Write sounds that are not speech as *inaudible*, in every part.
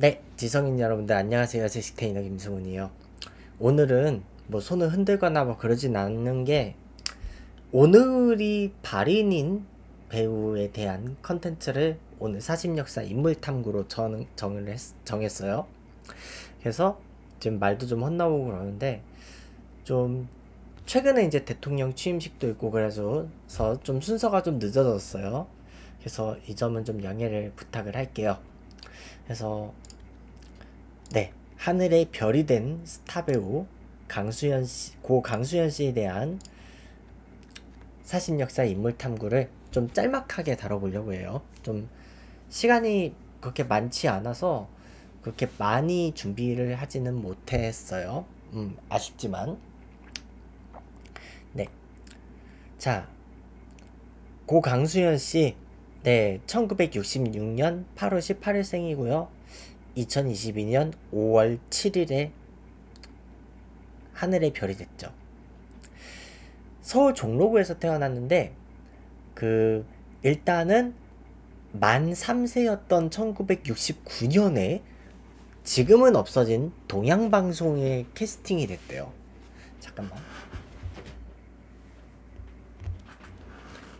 네, 지성인 여러분들 안녕하세요. 제식 테이너 김승훈이요. 오늘은 뭐 손을 흔들거나 뭐 그러진 않는 게 오늘이 발인인 배우에 대한 컨텐츠를 오늘 사심역사 인물탐구로 정, 정을 했, 정했어요. 그래서 지금 말도 좀 헛나오고 그러는데 좀 최근에 이제 대통령 취임식도 있고 그래서 좀 순서가 좀 늦어졌어요. 그래서 이 점은 좀 양해를 부탁을 할게요. 그래서 네 하늘의 별이 된 스타 배우 강수현 씨, 고 강수현 씨에 대한 사신 역사 인물 탐구를 좀 짤막하게 다뤄보려고 해요. 좀 시간이 그렇게 많지 않아서 그렇게 많이 준비를 하지는 못했어요. 음, 아쉽지만. 네. 자, 고 강수현 씨, 네, 1966년 8월 18일생이고요. 2022년 5월 7일에 하늘의 별이 됐죠. 서울 종로구에서 태어났는데 그 일단은 만 3세였던 1969년에 지금은 없어진 동양방송에 캐스팅이 됐대요. 잠깐만.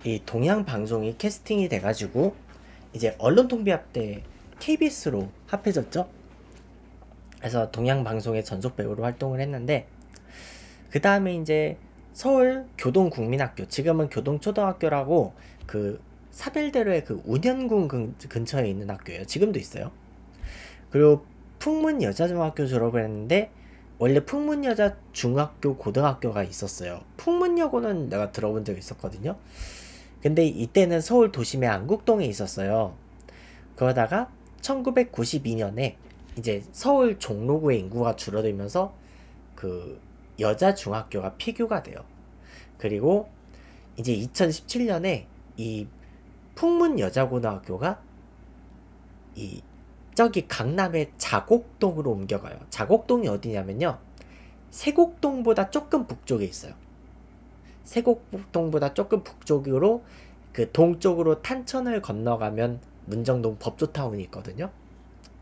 이 동양방송이 캐스팅이 돼가지고 이제 언론통비합 때 KBS로 합해졌죠. 그래서 동양방송의 전속 배우로 활동을 했는데 그 다음에 이제 서울 교동국민학교 지금은 교동초등학교라고 그 사별대로의 그 운현군 근, 근처에 있는 학교예요. 지금도 있어요. 그리고 풍문여자중학교 졸업을 했는데 원래 풍문여자 중학교 고등학교가 있었어요. 풍문여고는 내가 들어본 적이 있었거든요. 근데 이때는 서울 도심의 안국동에 있었어요. 그러다가 1992년에 이제 서울 종로구의 인구가 줄어들면서 그 여자 중학교가 폐교가 돼요. 그리고 이제 2017년에 이 풍문 여자고등학교가 이 저기 강남의 자곡동으로 옮겨가요. 자곡동이 어디냐면요. 세곡동보다 조금 북쪽에 있어요. 세곡동보다 조금 북쪽으로 그 동쪽으로 탄천을 건너가면 문정동 법조타운이 있거든요.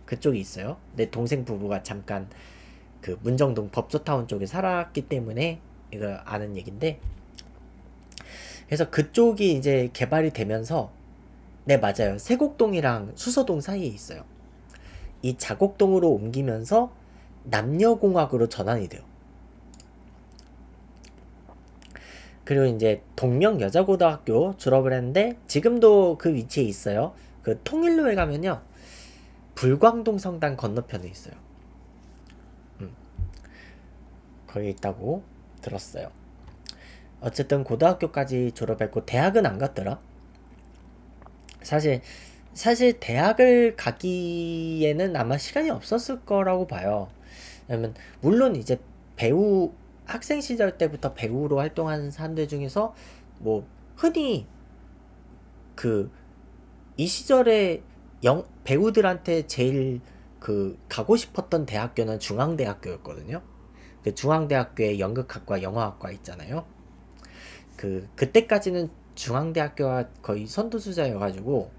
그쪽이 있어요. 내 동생 부부가 잠깐 그 문정동 법조타운 쪽에 살았기 때문에 이거 아는 얘긴데 그래서 그쪽이 이제 개발이 되면서 네 맞아요. 세곡동이랑 수서동 사이에 있어요. 이 자곡동으로 옮기면서 남녀공학으로 전환이 돼요. 그리고 이제 동명여자고등학교 졸업을 했는데 지금도 그 위치에 있어요. 그 통일로에 가면요. 불광동 성당 건너편에 있어요. 음. 거기 있다고 들었어요. 어쨌든 고등학교까지 졸업했고 대학은 안 갔더라. 사실 사실 대학을 가기에는 아마 시간이 없었을 거라고 봐요. 왜냐면 물론 이제 배우 학생 시절 때부터 배우로 활동하는 사람들 중에서 뭐 흔히 그 이 시절에 영, 배우들한테 제일 그 가고 싶었던 대학교는 중앙대학교였거든요. 그 중앙대학교에 연극학과, 영화학과 있잖아요. 그 그때까지는 중앙대학교가 거의 선두주자여가지고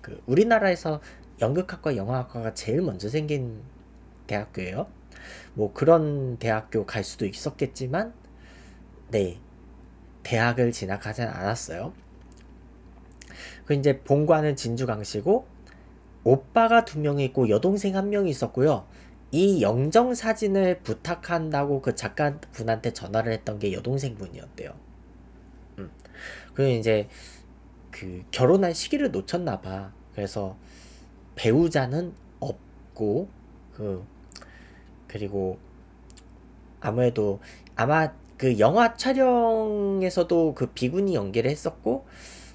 그 우리나라에서 연극학과, 영화학과가 제일 먼저 생긴 대학교예요. 뭐 그런 대학교 갈 수도 있었겠지만, 네 대학을 진학하진 않았어요. 그 이제 본관은 진주강씨고 오빠가 두 명이 있고 여동생 한 명이 있었고요. 이 영정 사진을 부탁한다고 그 작가분한테 전화를 했던 게 여동생 분이었대요. 음. 그리고 이제 그 결혼할 시기를 놓쳤나 봐. 그래서 배우자는 없고 그 그리고 아무래도 아마 그 영화 촬영에서도 그 비군이 연기를 했었고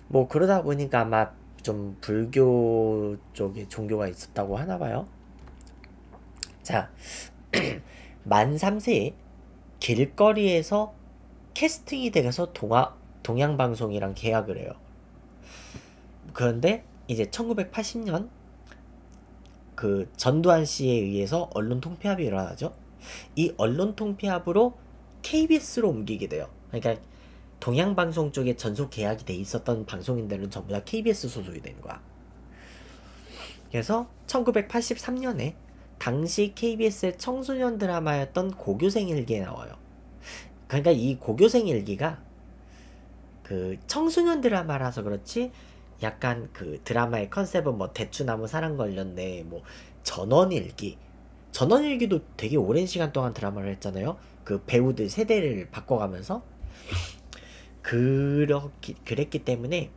뭐 그러다 보니까 아마 좀 불교 쪽에 종교가 있었다고 하나 봐요. 자, *clears throat* 만 3세에 길거리에서 캐스팅이 돼서 동아, 동양방송이랑 계약을 해요. 그런데 이제 1980년 그 전두환 씨에 의해서 언론 통폐합이 일어나죠. 이 언론 통폐합으로 KBS로 옮기게 돼요. 그러니까 동양방송 쪽에 전속 계약이 돼 있었던 방송인들은 전부 다 KBS 소속이 된 거야. 그래서 1983년에 당시 KBS의 청소년 드라마였던 고교생 일기에 나와요. 그러니까 이 고교생 일기가 그 청소년 드라마라서 그렇지 약간 그 드라마의 컨셉은 뭐 대추나무 사랑 걸렸네 뭐 전원일기 전원일기도 되게 오랜 시간 동안 드라마를 했잖아요 그 배우들 세대를 바꿔가면서 그렇기 그랬기 때문에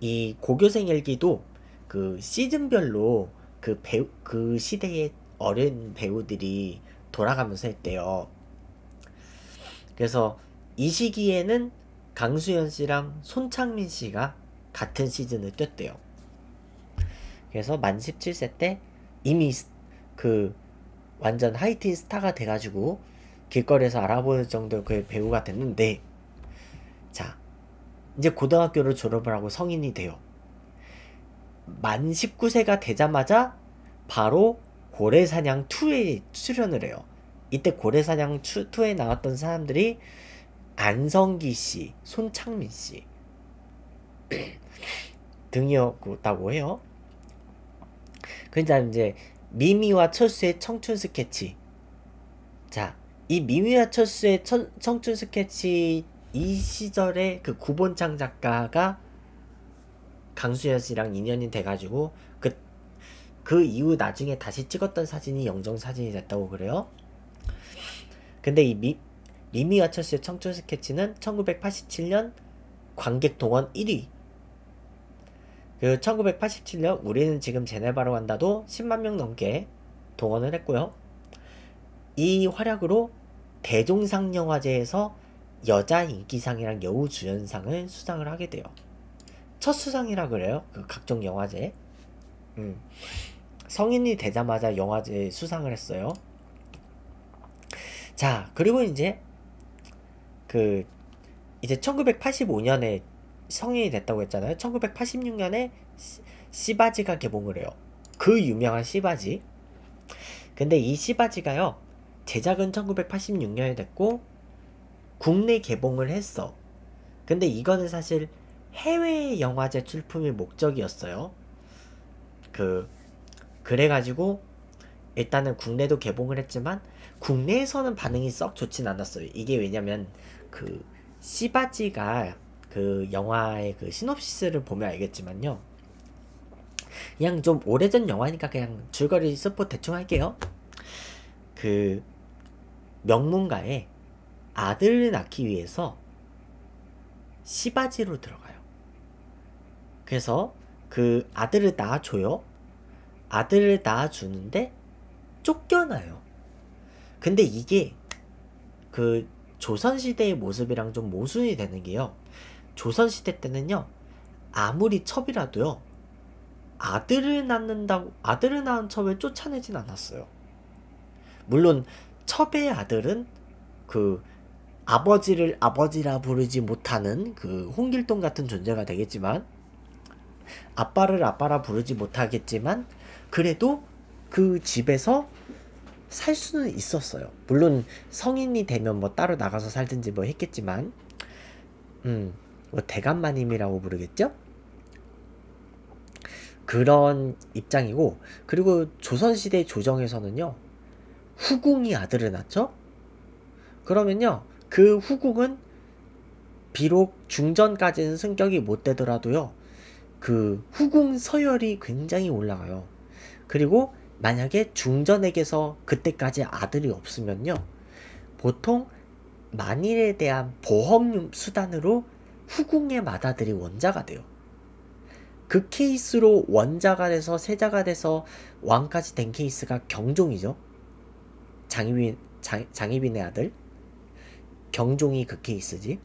이 고교생 일기도 그 시즌별로 그 배우 그 시대의 어린 배우들이 돌아가면서 했대요. 그래서 이 시기에는 강수현 씨랑 손창민 씨가 같은 시즌을 뛰었대요. 그래서 만 17세 때 이미 그 완전 하이틴 스타가 돼가지고 길거리에서 알아보는 정도 그 배우가 됐는데 자 이제 고등학교를 졸업을 하고 성인이 돼요. 만 19세가 되자마자 바로 고래사냥 2에 출연을 해요. 이때 고래사냥 2에 나왔던 사람들이 안성기 씨, 손창민 씨 *clears throat* 등이었다고 해요. 그러니까 이제 미미와 철수의 청춘 스케치. 자, 이 미미와 철수의 청, 청춘 스케치 이 시절에 그 구본창 작가가 강수현 씨랑 인연이 돼가지고 그, 그 이후 나중에 다시 찍었던 사진이 영정 사진이 됐다고 그래요. 근데 이 미, 미미와 철수의 청춘 스케치는 1987년 관객 동원 1위. 그 1987년 우리는 지금 제네바로 간다도 10만 명 넘게 동원을 했고요. 이 활약으로 대종상 영화제에서 여자 인기상이랑 여우 주연상을 수상을 하게 돼요. 첫 수상이라 그래요. 그 각종 영화제. 음. 성인이 되자마자 영화제 수상을 했어요. 자, 그리고 이제 그 이제 1985년에 성인이 됐다고 했잖아요. 1986년에 시바지가 개봉을 해요. 그 유명한 시바지. 근데 이 시바지가요. 제작은 1986년에 됐고 국내 개봉을 했어. 근데 이거는 사실 해외 영화제 출품이 목적이었어요. 그 그래가지고 일단은 국내도 개봉을 했지만 국내에서는 반응이 썩 좋진 않았어요. 이게 왜냐면 그 시바지가 그 영화의 그 시놉시스를 보면 알겠지만요. 그냥 좀 오래전 영화니까 그냥 줄거리 스포 대충 할게요. 그 명문가의 아들을 낳기 위해서 시바지로 들어가요. 그래서 그 아들을 낳아줘요. 아들을 낳아주는데 쫓겨나요. 근데 이게 그 조선시대의 모습이랑 좀 모순이 되는 게요. 조선시대 때는요, 아무리 첩이라도요, 아들을 낳는다고, 아들을 낳은 첩을 쫓아내진 않았어요. 물론, 첩의 아들은 그 아버지를 아버지라 부르지 못하는 그 홍길동 같은 존재가 되겠지만 아빠를 아빠라 부르지 못하겠지만 그래도 그 집에서 살 수는 있었어요. 물론 성인이 되면 뭐 따로 나가서 살든지 뭐 했겠지만 음, 뭐 대감마님이라고 부르겠죠? 그런 입장이고 그리고 조선시대 조정에서는요 후궁이 아들을 낳죠? 그러면요 그 후궁은 비록 중전까지는 승격이 못 되더라도요. 그 후궁 서열이 굉장히 올라가요. 그리고 만약에 중전에게서 그때까지 아들이 없으면요. 보통 만일에 대한 보험 수단으로 후궁의 맏아들이 원자가 돼요. 그 케이스로 원자가 돼서 세자가 돼서 왕까지 된 케이스가 경종이죠. 장희빈, 장, 장희빈의 아들. 경종이 그 케이스지.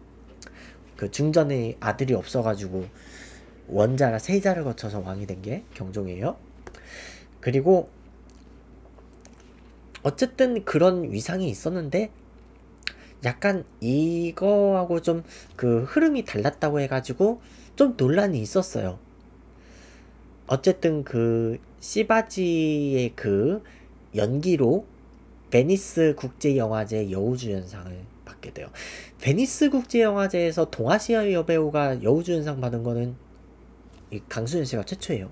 그 중전에 아들이 없어가지고 원자나 세자를 거쳐서 왕이 된 게 경종이에요. 그리고 어쨌든 그런 위상이 있었는데 약간 이거하고 좀 그 흐름이 달랐다고 해가지고 좀 논란이 있었어요. 어쨌든 그 씨받이의 그 연기로 베니스 국제영화제 여우주연상을 받게 돼요. 베니스 국제영화제에서 동아시아 여배우가 여우주연상 받은 거는 강수연 씨가 최초예요.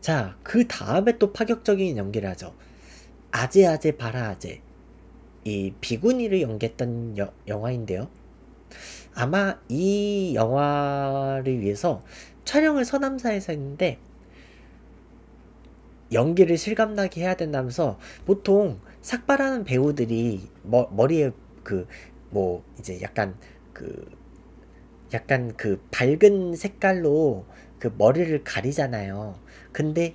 자, 그 다음에 또 파격적인 연기를 하죠. 아재 아재 바라 아재. 이 비구니를 연기했던 여, 영화인데요. 아마 이 영화를 위해서 촬영을 서남사에서 했는데 연기를 실감나게 해야 된다면서 보통 삭발하는 배우들이 머, 머리에 그 뭐 이제 약간 그 약간 그 밝은 색깔로 그 머리를 가리잖아요. 근데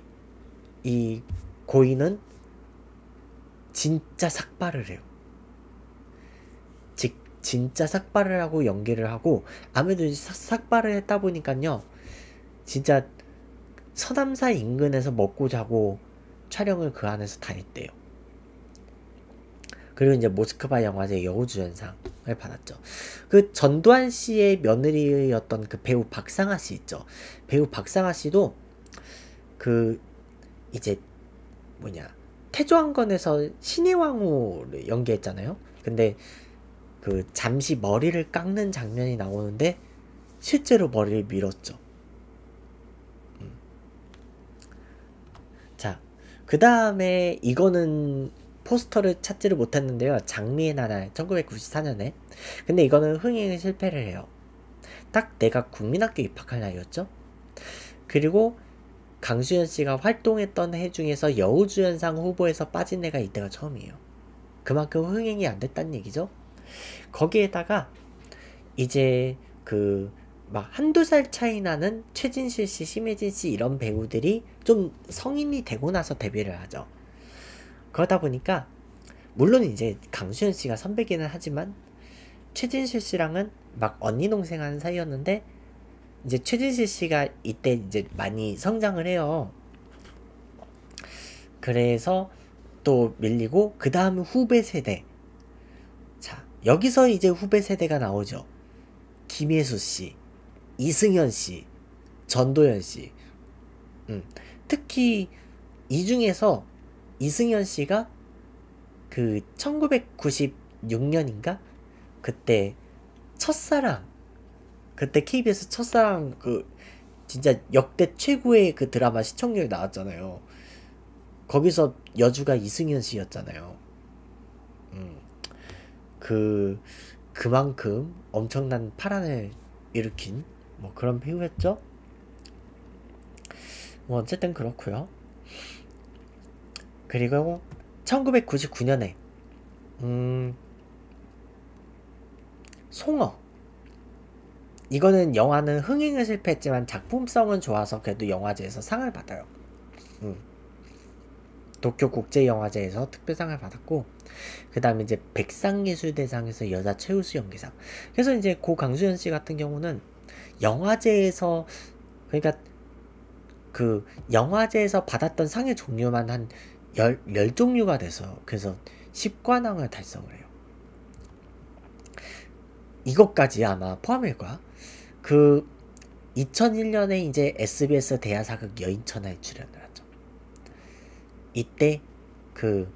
이 고인은 진짜 삭발을 해요. 즉 진짜 삭발을 하고 연기를 하고 아무래도 삭발을 했다 보니까요. 진짜 서남사 인근에서 먹고 자고 촬영을 그 안에서 다 했대요. 그리고 이제 모스크바 영화제 여우주연상을 받았죠. 그 전두환 씨의 며느리였던 그 배우 박상아 씨 있죠. 배우 박상아 씨도 그 이제 뭐냐 태조왕건에서 신의 왕후를 연기했잖아요. 근데 그 잠시 머리를 깎는 장면이 나오는데 실제로 머리를 밀었죠. 음. 자, 그 다음에 이거는 포스터를 찾지를 못했는데요. 장미의 나날 1994년에. 근데 이거는 흥행에 실패를 해요. 딱 내가 국민학교 입학할 나이였죠. 그리고 강수현 씨가 활동했던 해 중에서 여우주연상 후보에서 빠진 애가 이때가 처음이에요. 그만큼 흥행이 안 됐다는 얘기죠. 거기에다가 이제 그 막 한두 살 차이 나는 최진실 씨, 심혜진 씨 이런 배우들이 좀 성인이 되고 나서 데뷔를 하죠. 그러다 보니까 물론 이제 강수현 씨가 선배기는 하지만 최진실 씨랑은 막 언니 동생 하는 사이였는데 이제 최진실 씨가 이때 이제 많이 성장을 해요. 그래서 또 밀리고 그 다음 후배 세대. 자 여기서 이제 후배 세대가 나오죠. 김혜수 씨, 이승현 씨, 전도연 씨. 음, 특히 이 중에서 이승현 씨가 그 1996년인가 그때 첫사랑 그때 KBS 첫사랑 그 진짜 역대 최고의 그 드라마 시청률 나왔잖아요. 거기서 여주가 이승현 씨였잖아요. 음. 그 그만큼 엄청난 파란을 일으킨 뭐 그런 배우였죠. 뭐 어쨌든 그렇고요. 그리고 1999년에 음 송어 이거는 영화는 흥행을 실패했지만 작품성은 좋아서 그래도 영화제에서 상을 받아요. 음. 도쿄 국제영화제에서 특별상을 받았고 그 다음에 이제 백상예술대상에서 여자 최우수 연기상 그래서 이제 고 강수현 씨 같은 경우는 영화제에서 그러니까 그 영화제에서 받았던 상의 종류만 한 열, 열 종류가 돼서 그래서 10관왕을 달성을 해요. 이것까지 아마 포함일 거야. 그 2001년에 이제 SBS 대하사극 여인천하에 출연을 하죠. 이때 그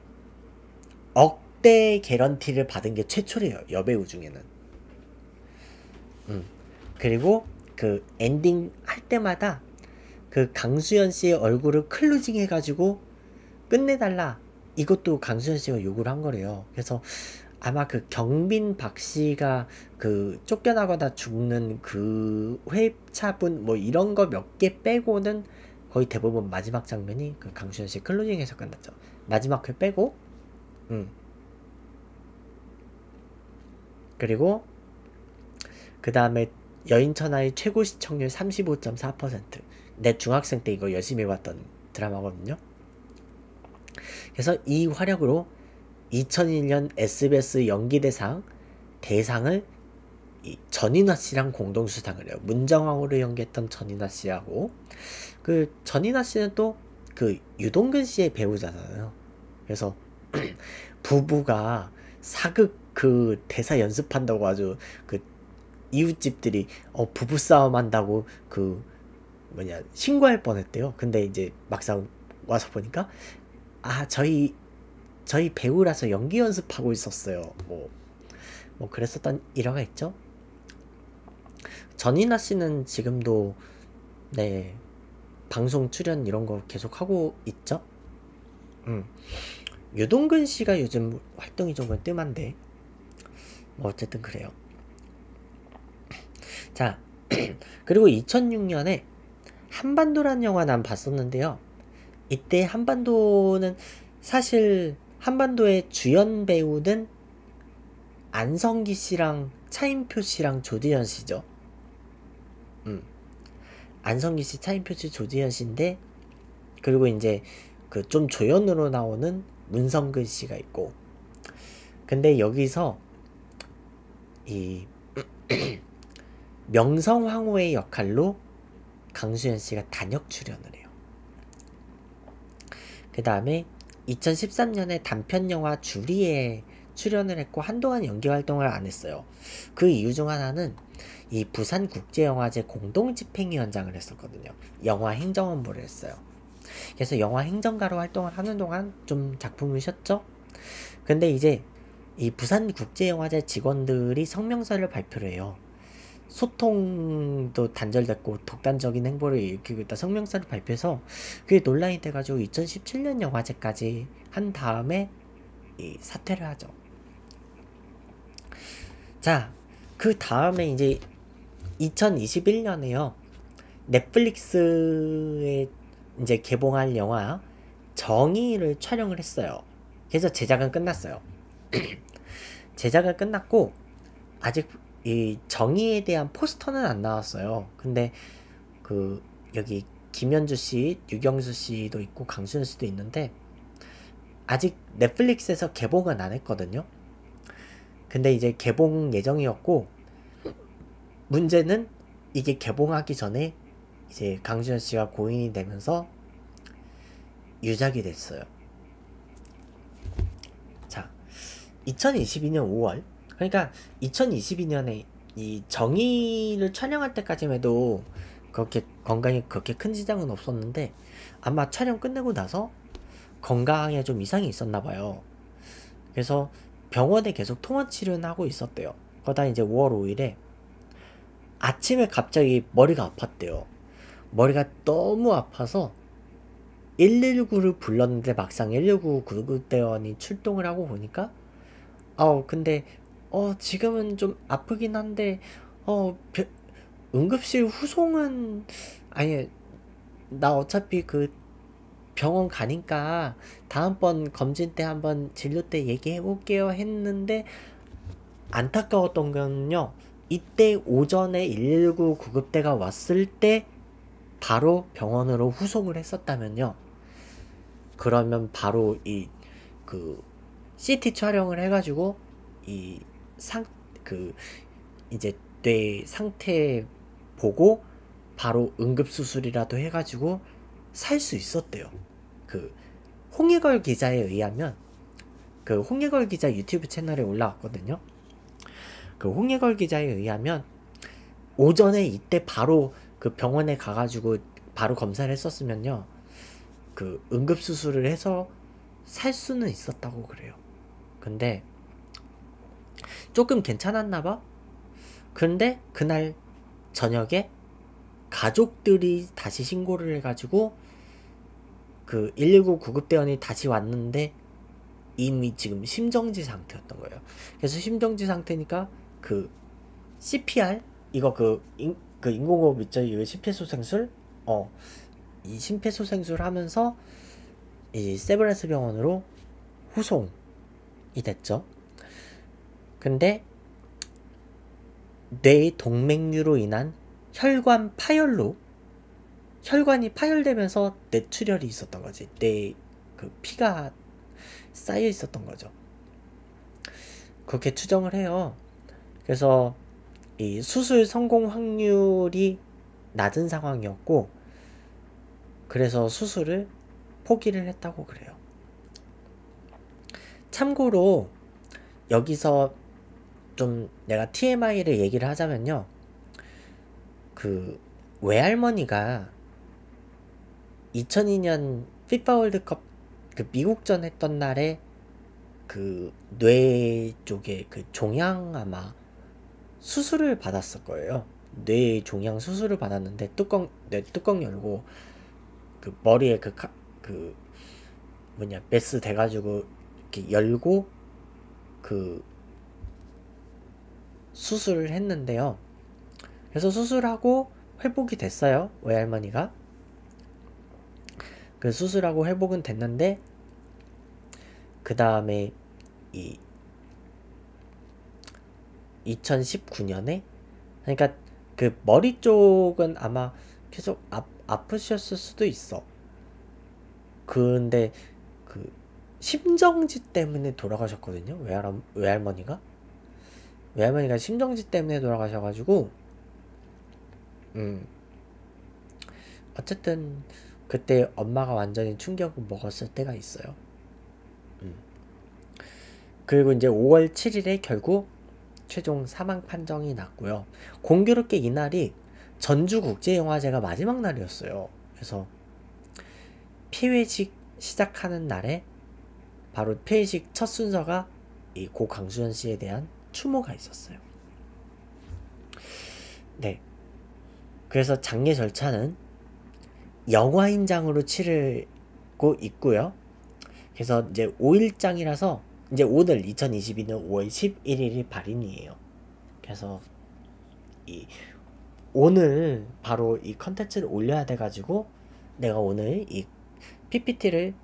억대 개런티를 받은 게 최초래요. 여배우 중에는. 음. 그리고 그 엔딩 할 때마다 그 강수연 씨의 얼굴을 closing 해가지고 끝내달라. 이것도 강수연 씨가 요구를 한 거래요. 그래서 아마 그 경빈 박 씨가 그 쫓겨나거나 죽는 그 회차분 뭐 이런 거 몇 개 빼고는 거의 대부분 마지막 장면이 그 강수연 씨 closing에서 끝났죠. 마지막 회 빼고, 음. 그리고 그 다음에 여인 천하의 최고 시청률 35.4%. 내 중학생 때 이거 열심히 봤던 드라마거든요. 그래서 이 화력으로 2001년 SBS 연기대상 대상을 전인화 씨랑 공동 수상을 해요. 문정왕으로 연기했던 전인화 씨하고 그 전인화 씨는 또 그 유동근 씨의 배우잖아요. 그래서 *clears throat* 부부가 사극 그 대사 연습한다고 아주 그 이웃집들이 어 부부 싸움 한다고 그 뭐냐 신고할 뻔했대요. 근데 이제 막상 와서 보니까 아 저희 저희 배우라서 연기 연습하고 있었어요. 뭐, 뭐 그랬었던 일화가 있죠. 전인아 씨는 지금도 네 방송 출연 이런 거 계속 하고 있죠. 음. 유동근 씨가 요즘 활동이 조금 뜸한데 뭐 어쨌든 그래요. 자 *clears throat* 그리고 2006년에 한반도란 영화 난 봤었는데요. 이때 한반도는 사실 한반도의 주연 배우는 안성기 씨랑 차인표 씨랑 조디현 씨죠. 음. 안성기 씨, 차인표 씨, 조디현 씨인데 그리고 이제 그 좀 조연으로 나오는 문성근 씨가 있고 근데 여기서 이 *clears throat* 명성황후의 역할로 강수현 씨가 단역 출연을 해요. 그 다음에 2013년에 단편 영화 주리에 출연을 했고 한동안 연기 활동을 안 했어요. 그 이유 중 하나는 이 부산국제영화제 공동집행위원장을 했었거든요. 영화 행정업무를 했어요. 그래서 영화 행정가로 활동을 하는 동안 좀 작품을 쉬었죠. 근데 이제 이 부산국제영화제 직원들이 성명서를 발표를 해요. 소통도 단절됐고 독단적인 행보를 일으키고 있다 성명서를 발표해서 그게 논란이 돼가지고 2017년 영화제까지 한 다음에 이 사퇴를 하죠. 자, 그 다음에 이제 2021년에요. 넷플릭스에 이제 개봉할 영화 정의를 촬영을 했어요. 그래서 제작은 끝났어요. *clears throat* 제작은 끝났고 아직 이 정의에 대한 포스터는 안 나왔어요. 근데 그 여기 김현주 씨, 유경수 씨도 있고 강수현 씨도 있는데 아직 넷플릭스에서 개봉은 안 했거든요. 근데 이제 개봉 예정이었고 문제는 이게 개봉하기 전에 이제 강수현 씨가 고인이 되면서 유작이 됐어요. 자, 2022년 5월 그러니까 2022년에 이 정의를 촬영할 때까지만 해도 그렇게 건강에 그렇게 큰 지장은 없었는데 아마 촬영 끝내고 나서 건강에 좀 이상이 있었나 봐요. 그래서 병원에 계속 통원 치료는 하고 있었대요. 그러다 이제 5월 5일에 아침에 갑자기 머리가 아팠대요. 머리가 너무 아파서 119를 불렀는데 막상 119 구급대원이 출동을 하고 보니까 어 근데 어 지금은 좀 아프긴 한데 어 응급실 후송은 아니 나 어차피 그 병원 가니까 다음번 검진 때 한번 진료 때 얘기해 볼게요 했는데 안타까웠던 건요. 이때 오전에 119 구급대가 왔을 때 바로 병원으로 후송을 했었다면요. 그러면 바로 이 그 CT 촬영을 해가지고 이 상 그 이제 뇌 상태 보고 바로 응급 수술이라도 해가지고 살 수 있었대요. 그 홍해걸 기자에 의하면 그 홍해걸 기자 유튜브 채널에 올라왔거든요. 그 홍해걸 기자에 의하면 오전에 이때 바로 그 병원에 가가지고 바로 검사를 했었으면요. 그 응급수술을 해서 살 수는 있었다고 그래요. 근데 조금 괜찮았나 봐? 근데 그날 저녁에 가족들이 다시 신고를 해가지고 그 119 구급대원이 다시 왔는데 이미 지금 심정지 상태였던 거예요. 그래서 심정지 상태니까 그 CPR 이거 그, 인, 그 인공호흡 있죠? 이 심폐소생술 어 이 심폐소생술 하면서 이 세브란스 병원으로 후송이 됐죠. 근데 뇌 동맥류로 인한 혈관 파열로 혈관이 파열되면서 뇌출혈이 있었던 거지. 뇌 그 피가 쌓여 있었던 거죠. 그렇게 추정을 해요. 그래서 이 수술 성공 확률이 낮은 상황이었고 그래서 수술을 포기를 했다고 그래요. 참고로 여기서 좀 내가 TMI를 얘기를 하자면요. 그 외할머니가 2002년 피파 월드컵 그 미국전 했던 날에 그 뇌 쪽에 그 종양 아마 수술을 받았을 거예요. 뇌 종양 수술을 받았는데 뚜껑 뇌 뚜껑 열고 그 머리에 그, 카, 그 뭐냐 메스 돼가지고 이렇게 열고 그 수술을 했는데요. 그래서 수술하고 회복이 됐어요. 외할머니가. 그 수술하고 회복은 됐는데 그 다음에 이 2019년에 그러니까 그 머리 쪽은 아마 계속 아, 아프셨을 수도 있어. 근데 그 심정지 때문에 돌아가셨거든요. 외할, 외할머니가. 외할머니가 심정지 때문에 돌아가셔가지고 음 어쨌든 그때 엄마가 완전히 충격을 먹었을 때가 있어요. 음. 그리고 이제 5월 7일에 결국 최종 사망 판정이 났고요. 공교롭게 이날이 전주국제영화제가 마지막 날이었어요. 그래서 폐회식 시작하는 날에 바로 폐회식 첫 순서가 이 고 강수현 씨에 대한 추모가 있었어요. 네. 그래서 장례 절차는 영화인장으로 치르고 있고요. 그래서 이제 5일장이라서 이제 오늘 2022년 5월 11일이 발인이에요. 그래서 이 오늘 바로 이 컨텐츠를 올려야 돼가지고 내가 오늘 이 PPT를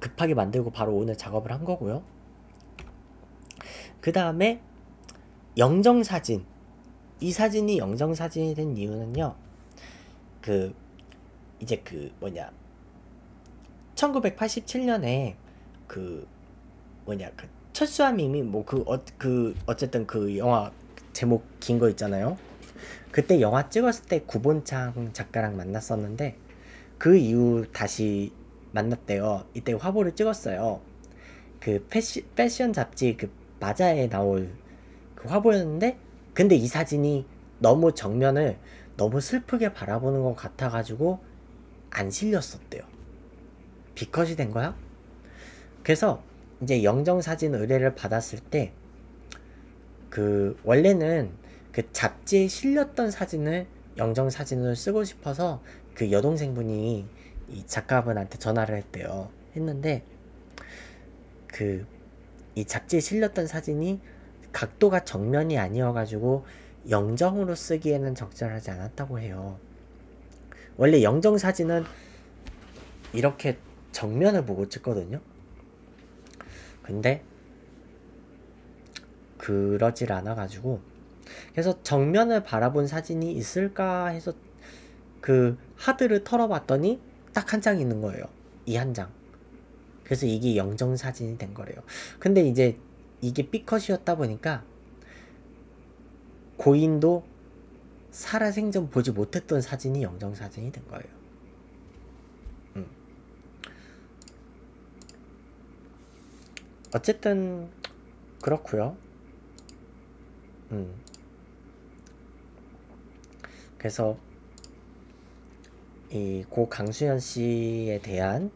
급하게 만들고 바로 오늘 작업을 한 거고요. 그 다음에 영정 사진. 이 사진이 영정 사진이 된 이유는요. 그 이제 그 뭐냐 1987년에 그 뭐냐 그 미미 뭐그 어, 그 어쨌든 그 영화 제목 긴 거 있잖아요. 그때 영화 찍었을 때 구본창 작가랑 만났었는데 그 이후 다시 만났대요. 이때 화보를 찍었어요. 그 패시, 패션 잡지 그 마자에 나올 그 화보였는데 근데 이 사진이 너무 정면을 너무 슬프게 바라보는 것 같아가지고 안 실렸었대요. 비컷이 된 거야? 그래서 이제 영정사진 의뢰를 받았을 때 그 원래는 그 잡지에 실렸던 사진을 영정사진으로 쓰고 싶어서 그 여동생분이 이 작가분한테 전화를 했대요. 했는데 그 이 잡지에 실렸던 사진이 각도가 정면이 아니어가지고 영정으로 쓰기에는 적절하지 않았다고 해요. 원래 영정 사진은 이렇게 정면을 보고 찍거든요. 근데 그러질 않아가지고 그래서 정면을 바라본 사진이 있을까 해서 그 하드를 털어봤더니 딱 한 장 있는 거예요. 이 한 장. 그래서 이게 영정 사진이 된 거래요. 근데 이제 이게 B컷이었다 보니까 고인도 살아생전 보지 못했던 사진이 영정사진이 된 거예요. 음. 어쨌든 그렇고요. 음. 그래서 이 고 강수현 씨에 대한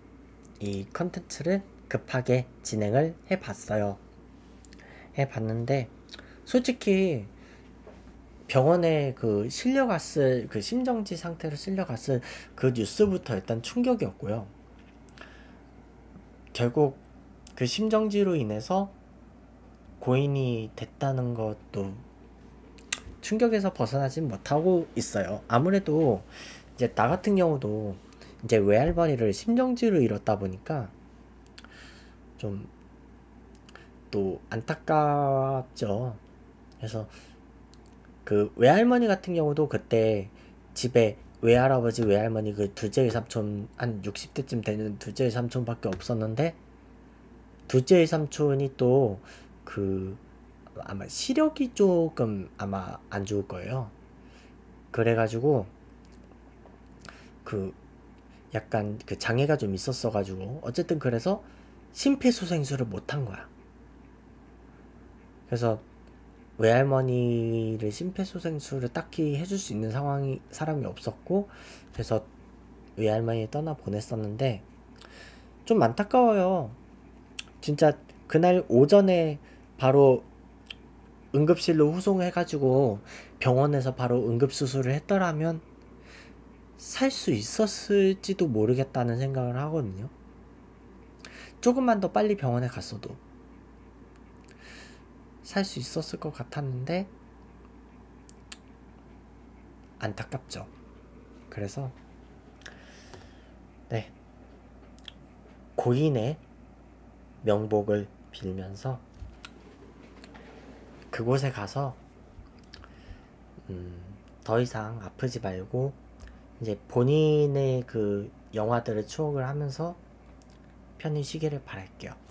이 컨텐츠를 급하게 진행을 해봤어요. 해봤는데 솔직히 병원에 그 실려갔을 그 심정지 상태로 실려갔을 그 뉴스부터 일단 충격이었고요. 결국 그 심정지로 인해서 고인이 됐다는 것도 충격에서 벗어나지 못하고 있어요. 아무래도 이제 나 같은 경우도 이제 외할머니를 심정지로 잃었다 보니까 좀 또 안타깝죠. 그래서 그 외할머니 같은 경우도 그때 집에 외할아버지 외할머니 그 둘째 외삼촌 한 60대쯤 되는 둘째 외삼촌밖에 없었는데 둘째 외삼촌이 또 그 아마 시력이 조금 아마 안 좋을 거예요. 그래가지고 그 약간 그 장애가 좀 있었어 가지고 어쨌든 그래서 심폐소생술을 못한 거야. 그래서 외할머니를 심폐소생술을 딱히 해줄 수 있는 상황이 사람이 없었고 그래서 외할머니 떠나 보냈었는데 좀 안타까워요. 진짜 그날 오전에 바로 응급실로 후송해가지고 병원에서 바로 응급수술을 했더라면 살 수 있었을지도 모르겠다는 생각을 하거든요. 조금만 더 빨리 병원에 갔어도 살 수 있었을 것 같았는데 안타깝죠. 그래서 네 고인의 명복을 빌면서 그곳에 가서 음, 더 이상 아프지 말고 이제 본인의 그 영화들을 추억을 하면서 편히 쉬기를 바랄게요.